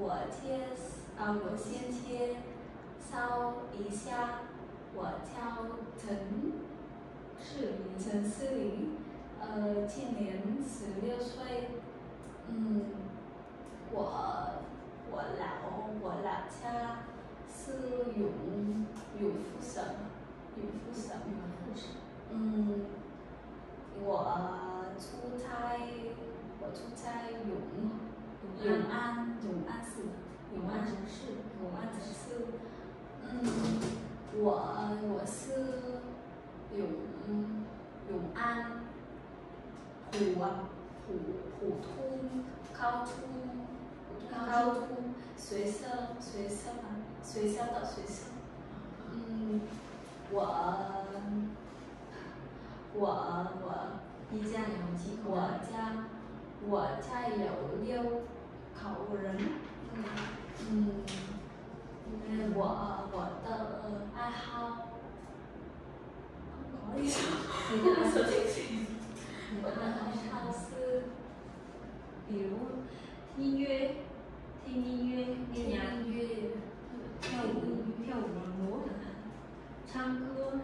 我介啊，我先介绍一下，我叫陈世林，陈世林，呃，今年十六岁，嗯，我我老我老家是永永福省，永福省，永福省，嗯，我出差，我出差永永安，永安城市，永安城市，嗯，我我是永永安普啊普普通高中高中学校学校啊学校的学校，嗯，我我我一家有几我？家我家有六口人，嗯，比如音乐，听音乐，听音乐音乐，跳舞，跳舞吗？唱歌，